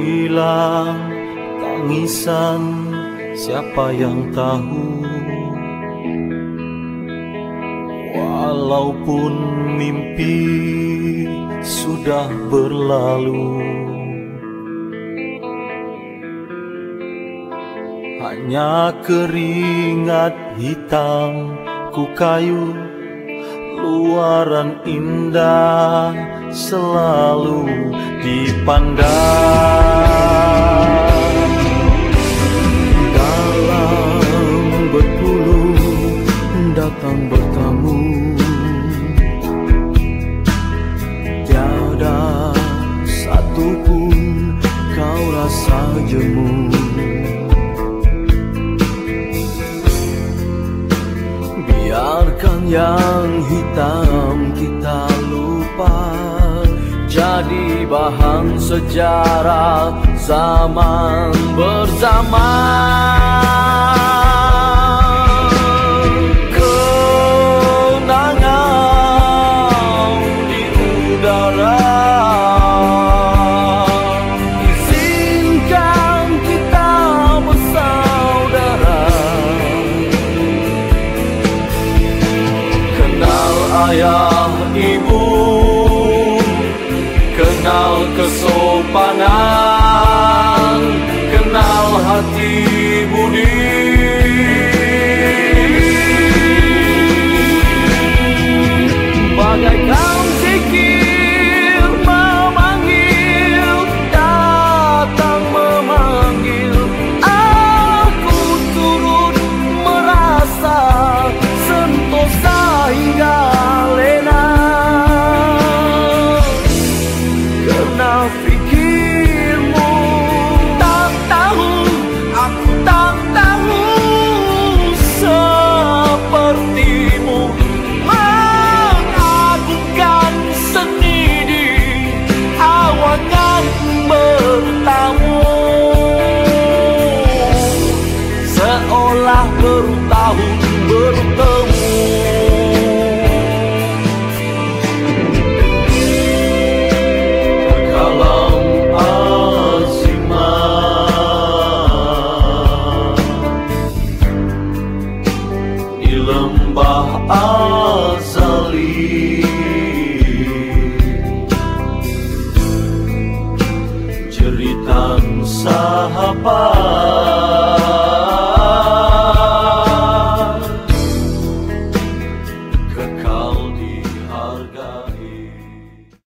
hilang tangisan siapa yang tahu. Walaupun mimpi sudah berlalu Hanya keringat hitam ku kayu. Luaran indah selalu dipandang. Dalam berpuluh datang bertamu. Tiada satupun kau rasa jemu. Biarkan yang hitam Jadi bahan sejarah zaman berzaman. Kenangan di udara. Izinkan kita bersaudara. Kenal ayah ibu Kenal kesopanan Kenal hati budi Seolah baru tahu bertemu Jeritan sahabat